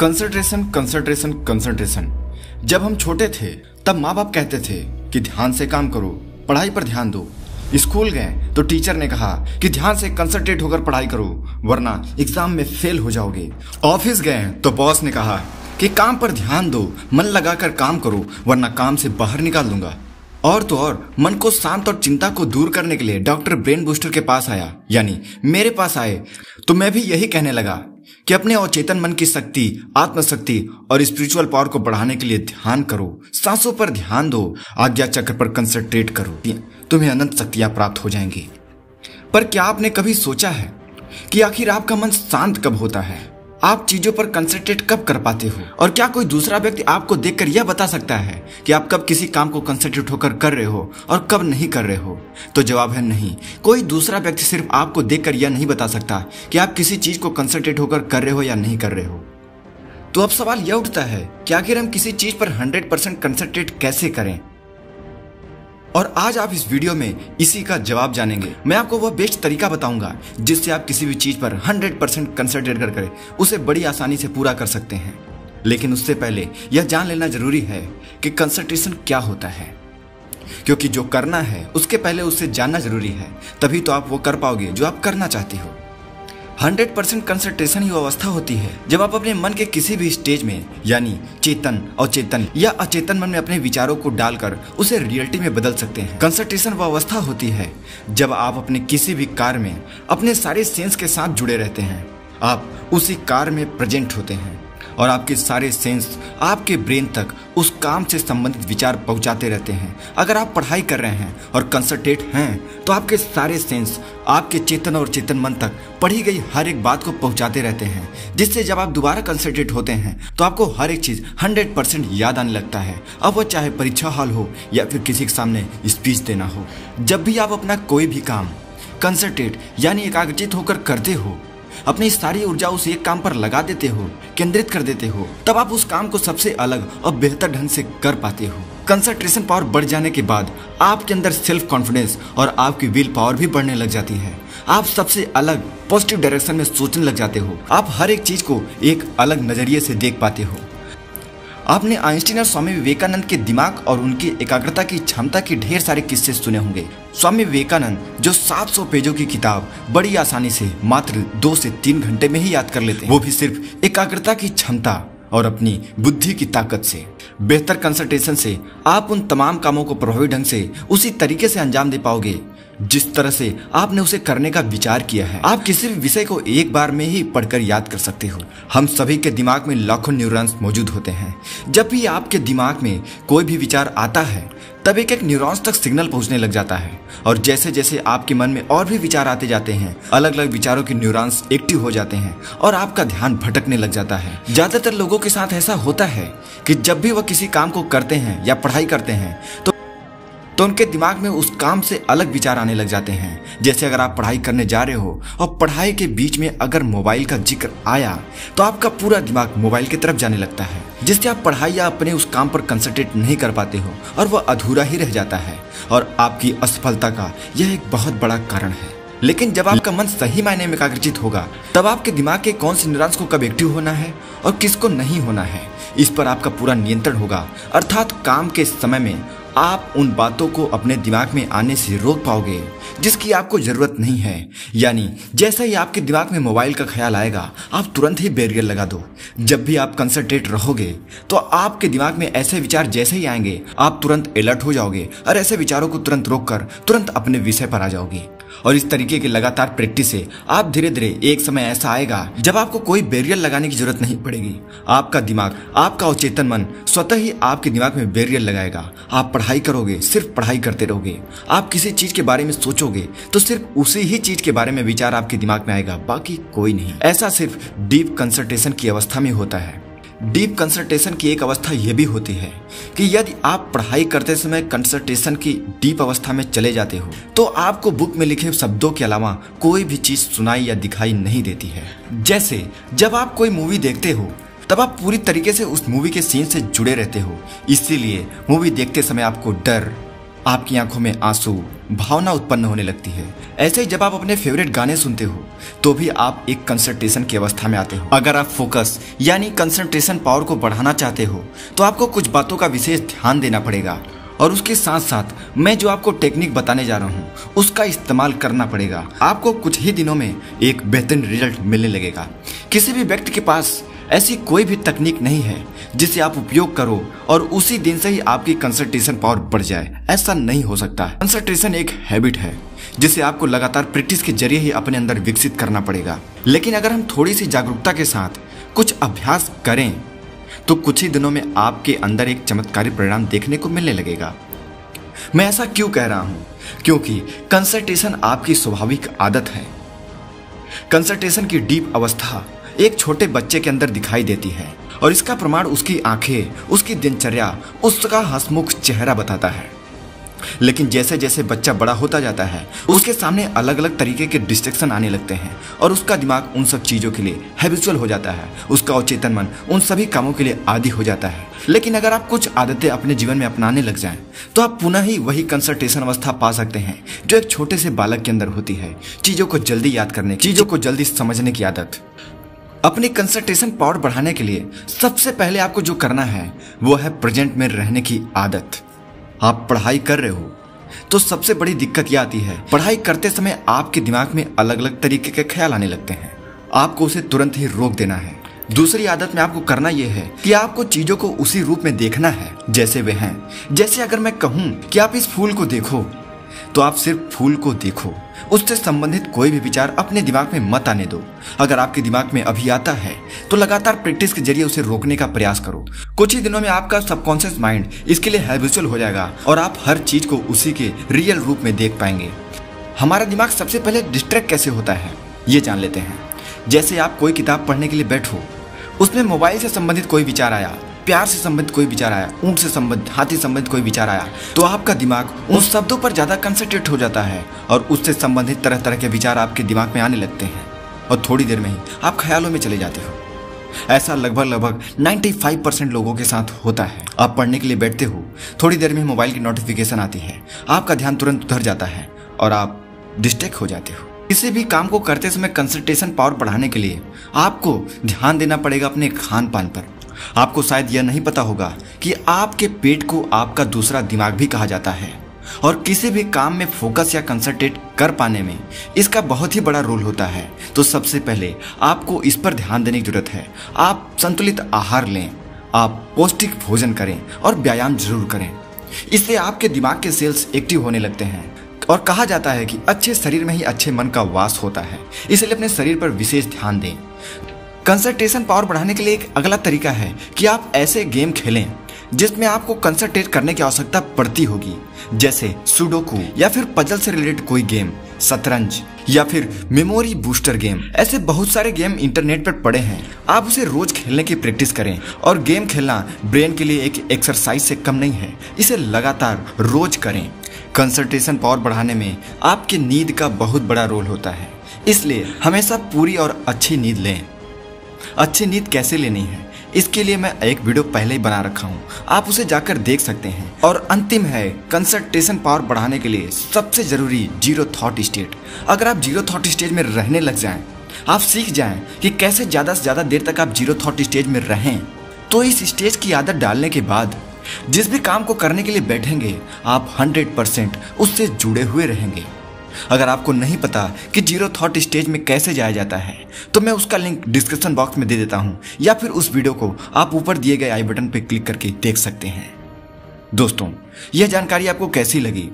Concentration concentration concentration जब हम छोटे थे, तब माँ बाप कहते थे कि ध्यान से काम करो, पढ़ाई पर ध्यान दो। स्कूल गए तो टीचर ने कहा कि ध्यान से कंसंट्रेट होकर पढ़ाई करो, वरना एग्ज़ाम में फेल हो जाओगे। ऑफ़िस गए तो बॉस ने कहा कि काम पर ध्यान दो, मन लगाकर काम करो, वरना काम से बाहर निकाल दूँगा। और तो और, मन को शांत और चिंता को दूर करने के लिए डॉक्टर ब्रेन बूस्टर के पास आया। यानी मेरे पास आए तो मैं भी यही कहने लगा कि अपने अवचेतन मन की शक्ति, आत्मशक्ति और स्पिरिचुअल पावर को बढ़ाने के लिए ध्यान करो। सांसों पर ध्यान दो, आज्ञा चक्र पर कंसंट्रेट करो। तुम्हें अनंत शक्तियाँ प्राप्त हो जाएँगी। पर क्या आपने कभी सोचा है कि आखिर आपका मन शांत कब होता है? आप चीज़ों पर कंसंट्रेट कब कर पाते हो? और क्या कोई दूसरा व्यक्ति आपको देखकर यह बता सकता है कि आप कब किसी काम को कंसंट्रेट होकर कर रहे हो और कब नहीं कर रहे हो? तो जवाब है नहीं। कोई दूसरा व्यक्ति सिर्फ़ आपको देखकर यह नहीं बता सकता कि आप किसी चीज़ को कंसंट्रेट होकर कर रहे हो या नहीं कर रहे हो। तो अब सवाल यह उठता है, कि आखिर हम किसी चीज़ पर हंड्रेड परसेंट कंसंट्रेट कैसे करें? और आज आप इस वीडियो में इसी का जवाब जानेंगे। मैं आपको वह बेस्ट तरीका बताऊँगा, जिससे आप किसी भी चीज़ पर 100 परसेंट कंसंट्रेट कर करें उसे बड़ी आसानी से पूरा कर सकते हैं। लेकिन उससे पहले यह जान लेना ज़रूरी है कि कंसंट्रेशन क्या होता है। क्योंकि जो करना है, उसके पहले उसे जानना ज़रूरी है। तभी तो आप वो कर पाओगे जो आप करना चाहते हो। हंड्रेड परसेंट कंसंट्रेशन ही अवस्था होती है। जब आप अपने मन के किसी भी स्टेज में, यानी चेतन, अचेतन या अचेतन मन में अपने विचारों को डालकर उसे रियलिटी में बदल सकते हैं। कंसंट्रेशन वो अवस्था होती है, जब आप अपने किसी भी कार में अपने सारे सेंस के साथ जुड़े रहते हैं। आप उसी कार में प्रेजेंट होते हैं। और आपके सारे सेंस आपके ब्रेन तक उस काम से संबंधित विचार पहुंचाते रहते हैं। अगर आप पढ़ाई कर रहे हैं और कंसंट्रेट हैं तो आपके सारे सेंस आपके चेतन और चेतन मन तक पढ़ी गई हर एक बात को पहुंचाते रहते हैं। जिससे जब आप दोबारा कंसंट्रेट होते हैं तो आपको हर एक चीज़ हंड्रेड परसेंट याद आने लगता है। अब वह चाहे परीक्षा हॉल हो या फिर किसी के सामने स्पीच देना हो, जब भी आप अपना कोई भी काम कंसंट्रेट यानी एकाग्रचित होकर करते हो अपनी सारी ऊर्जा उस एक काम पर लगा देते हो, केंद्रित कर देते हो, तब आप उस काम को सबसे अलग और बेहतर ढंग से कर पाते हो। कंसंट्रेशन पावर बढ़ जाने के बाद आपके अंदर सेल्फ कॉन्फिडेंस और आपकी विल पावर भी बढ़ने लग जाती है। आप सबसे अलग पॉजिटिव डायरेक्शन में सोचने लग जाते हो। आप हर एक चीज़ को एक अलग नज़रिए से देख पाते हो। आपने आइंस्टीन और स्वामी विवेकानंद के दिमाग और उनकी एकाग्रता की क्षमता के ढेर सारे किस्से सुने होंगे। स्वामी विवेकानंद, जो 700 पेजों की किताब, बड़ी आसानी से मात्र दो से तीन घंटे में ही याद कर लेते हैं। वो भी सिर्फ़ एकाग्रता की क्षमता और अपनी बुद्धि की ताकत से। बेहतर कंसल्टेशन से आप उन तमाम कामों को प्रभावी ढंग से उसी तरीके से अंजाम दे पाओगे। जिस तरह से आपने उसे करने का विचार किया है, आप किसी भी विषय को एक बार में ही पढ़कर याद कर सकते हो। हम सभी के दिमाग में लाखों न्यूरॉन्स मौजूद होते हैं। जब भी आपके दिमाग में कोई भी विचार आता है, तब एक एक न्यूरॉन्स तक सिग्नल पहुँचने लग जाता है। और जैसे जैसे आपके मन में और भी विचार आते जाते हैं अलग अलग विचारों के न्यूरॉन्स एक्टिव हो जाते हैं और आपका ध्यान भटकने लग जाता है। ज़्यादातर लोगों के साथ ऐसा होता है कि जब भी वह किसी काम को करते हैं या पढ़ाई करते हैं तो तो उनके दिमाग में उस काम से अलग विचार आने लग जाते हैं। जैसे अगर आप पढ़ाई करने जा रहे हो और पढ़ाई के बीच में अगर मोबाइल का ज़िक्र आया तो आपका पूरा दिमाग मोबाइल की तरफ़ जाने लगता है, जिससे आप पढ़ाई या अपने उस काम पर कंसंट्रेट नहीं कर पाते हो और वह अधूरा ही रह जाता है। और आपकी असफलता का यह एक बहुत बड़ा कारण है। लेकिन जब आपका मन सही मायने में एकाग्रचित होगा, तब आपके दिमाग के कौन से न्यूरॉन्स को कब एक्टिव होना है और किसको नहीं होना है, इस पर आपका पूरा नियंत्रण होगा। अर्थात काम के समय में आप उन बातों को अपने दिमाग में आने से रोक पाओगे, जिसकी आपको ज़रूरत नहीं है। यानी, जैसा ही आपके दिमाग में मोबाइल का ख्याल आएगा, आप तुरंत ही बैरियर लगा दो। जब भी आप कंसंट्रेट रहोगे तो आपके दिमाग में ऐसे विचार जैसे ही आएँगे, आप तुरंत अलर्ट हो जाओगे और ऐसे विचारों को तुरंत रोककर, तुरंत अपने विषय पर आ जाओगे। और इस तरीके की लगातार प्रैक्टिस से आप धीरे धीरे एक समय ऐसा आएगा जब आपको कोई बैरियर लगाने की ज़रूरत नहीं पड़ेगी। आपका दिमाग, आपका अवचेतन मन स्वतः ही आपके दिमाग में बैरियर लगाएगा। आप पढ़ाई करोगे, सिर्फ़ पढ़ाई करते रहोगे। आप किसी चीज़ के बारे में सोचोगे तो सिर्फ़ उसी ही चीज़ के बारे में विचार आपके दिमाग में आएगा, बाकी कोई नहीं। ऐसा सिर्फ़ डीप कंसल्टेशन की अवस्था में होता है। डीप कंसल्टेशन की एक अवस्था यह भी होती है कि यदि आप पढ़ाई करते समय कंसल्टेशन की डीप अवस्था में चले जाते हो तो आपको बुक में लिखे शब्दों के अलावा कोई भी चीज़ सुनाई या दिखाई नहीं देती है। जैसे, जब आप कोई मूवी देखते हो, तब आप पूरी तरीके से उस मूवी के सीन से जुड़े रहते हो। इसीलिए मूवी देखते समय आपको डर आपकी आँखों में आँसू भावना उत्पन्न होने लगती है। ऐसे ही जब आप अपने फेवरेट गाने सुनते हो तो भी आप एक कंसंट्रेशन की अवस्था में आते हो। अगर आप फोकस यानी कंसंट्रेशन पावर को बढ़ाना चाहते हो तो आपको कुछ बातों का विशेष ध्यान देना पड़ेगा। और उसके साथ साथ मैं जो आपको टेक्निक बताने जा रहा हूँ, उसका इस्तेमाल करना पड़ेगा। आपको कुछ ही दिनों में एक बेहतरीन रिज़ल्ट मिलने लगेगा। किसी भी व्यक्ति के पास ऐसी कोई भी तकनीक नहीं है जिसे आप उपयोग करो और उसी दिन से ही आपकी कंसंट्रेशन पावर बढ़ जाए। ऐसा नहीं हो सकता। कंसंट्रेशन एक हैबिट है, जिसे आपको लगातार प्रैक्टिस के ज़रिए ही अपने अंदर विकसित करना पड़ेगा। लेकिन अगर हम थोड़ी सी जागरूकता के साथ कुछ अभ्यास करें तो कुछ ही दिनों में आपके अंदर एक चमत्कारी परिणाम देखने को मिलने लगेगा। मैं ऐसा क्यों कह रहा हूँ? क्योंकि कंसंट्रेशन आपकी स्वाभाविक आदत है। कंसंट्रेशन की डीप अवस्था एक छोटे बच्चे के अंदर दिखाई देती है और इसका प्रमाण उसकी आँखें उसकी दिनचर्या उसका हसमुख चेहरा बताता है। लेकिन जैसे जैसे बच्चा बड़ा होता जाता है उसके सामने अलग अलग तरीके के डिस्ट्रक्शन आने लगते हैं और उसका दिमाग उन सब चीज़ों के लिए हैबिचुअल हो जाता है। उसका अवचेतन मन उन सभी कामों के लिए आदि हो जाता है। लेकिन अगर आप कुछ आदतें अपने जीवन में अपनाने लग जाएँ, तो आप पुनः ही वही कंसल्टेशन अवस्था पा सकते हैं जो एक छोटे से बालक के अंदर होती है। चीज़ों को जल्दी याद करने चीज़ों को जल्दी समझने की आदत। अपनी कंसंट्रेशन पावर बढ़ाने के लिए सबसे पहले आपको जो करना है, वो है प्रेजेंट में रहने की आदत। आप पढ़ाई कर रहे हो तो सबसे बड़ी दिक्कत यह आती है, पढ़ाई करते समय आपके दिमाग में अलग अलग तरीके के ख्याल आने लगते हैं। आपको उसे तुरंत ही रोक देना है। दूसरी आदत में आपको करना यह है कि आपको चीज़ों को उसी रूप में देखना है, जैसे वे हैं। जैसे अगर मैं कहूँ कि आप इस फूल को देखो तो आप सिर्फ़ फूल को देखो। उससे संबंधित कोई भी विचार अपने दिमाग में मत आने दो। अगर आपके दिमाग में अभी आता है तो लगातार प्रैक्टिस के ज़रिए उसे रोकने का प्रयास करो। कुछ ही दिनों में आपका सबकॉन्शियस माइंड इसके लिए हैबिचुअल हो जाएगा और आप हर चीज़ को उसी के रियल रूप में देख पाएँगे। हमारा दिमाग सबसे पहले डिस्ट्रैक्ट कैसे होता है, ये जान लेते हैं। जैसे आप कोई किताब पढ़ने के लिए बैठो, उसमें मोबाइल से संबंधित कोई विचार आया प्यार से संबंधित कोई विचार आया, ऊँट से संबंधित हाथी संबंधित कोई विचार आया तो आपका दिमाग उन शब्दों पर ज़्यादा कंसंट्रेट हो जाता है और उससे संबंधित तरह तरह के विचार आपके दिमाग में आने लगते हैं और थोड़ी देर में ही आप ख्यालों में चले जाते हो। ऐसा लगभग लगभग 95 परसेंट लोगों के साथ होता है। आप पढ़ने के लिए बैठते हो, थोड़ी देर में मोबाइल की नोटिफिकेशन आती है, आपका ध्यान तुरंत उधर जाता है और आप डिस्ट्रैक्ट हो जाते हो। किसी भी काम को करते समय कंसंट्रेशन पावर बढ़ाने के लिए आपको ध्यान देना पड़ेगा अपने खान पान पर। आपको शायद यह नहीं पता होगा कि आपके पेट को आपका दूसरा दिमाग भी कहा जाता है और किसी भी काम में फोकस या कंसंट्रेट कर पाने में इसका बहुत ही बड़ा रोल होता है। तो सबसे पहले आपको इस पर ध्यान देने की ज़रूरत है। आप संतुलित आहार लें, आप पौष्टिक भोजन करें और व्यायाम ज़रूर करें। इससे आपके दिमाग के सेल्स एक्टिव होने लगते हैं और कहा जाता है कि अच्छे शरीर में ही अच्छे मन का वास होता है। इसलिए अपने शरीर पर विशेष ध्यान दें। कंसंट्रेशन पावर बढ़ाने के लिए एक अगला तरीका है कि आप ऐसे गेम खेलें, जिसमें आपको कंसंट्रेट करने की आवश्यकता पड़ती होगी। जैसे सुडोकू या फिर पजल से रिलेटेड कोई गेम शतरंज या फिर मेमोरी बूस्टर गेम ऐसे बहुत सारे गेम इंटरनेट पर पड़े हैं। आप उसे रोज खेलने की प्रैक्टिस करें और गेम खेलना ब्रेन के लिए एक एक्सरसाइज से कम नहीं है। इसे लगातार रोज करें। कंसंट्रेशन पावर बढ़ाने में आपकी नींद का बहुत बड़ा रोल होता है। इसलिए हमेशा पूरी और अच्छी नींद लें। अच्छी नींद कैसे लेनी है? इसके लिए मैं एक वीडियो पहले ही बना रखा हूँ। आप उसे जाकर देख सकते हैं। और अंतिम है कंसंट्रेशन पावर बढ़ाने के लिए सबसे ज़रूरी ज़ीरो थॉट स्टेट अगर आप ज़ीरो थॉट स्टेज में रहने लग जाएँ, आप सीख जाएँ कि कैसे ज़्यादा से ज़्यादा देर तक आप ज़ीरो थॉट स्टेज में रहें। तो इस स्टेज की आदत डालने के बाद, जिस भी काम को करने के लिए बैठेंगे, आप हंड्रेड परसेंट उससे जुड़े हुए रहेंगे। अगर आपको नहीं पता कि ज़ीरो थॉट स्टेज में कैसे जाया जाता है तो मैं उसका लिंक डिस्क्रिप्शन बॉक्स में दे देता हूँ, या फिर उस वीडियो को आप ऊपर दिए गए आई बटन पर क्लिक करके देख सकते हैं। दोस्तों, यह जानकारी आपको कैसी लगी?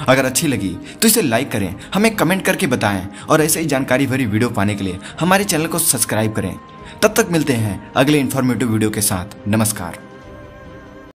अगर अच्छी लगी तो इसे लाइक करें, हमें कमेंट करके बताएँ, और ऐसे ही जानकारी भरी वीडियो पाने के लिए हमारे चैनल को सब्सक्राइब करें। तब तक मिलते हैं अगले इन्फॉर्मेटिव वीडियो के साथ। नमस्कार।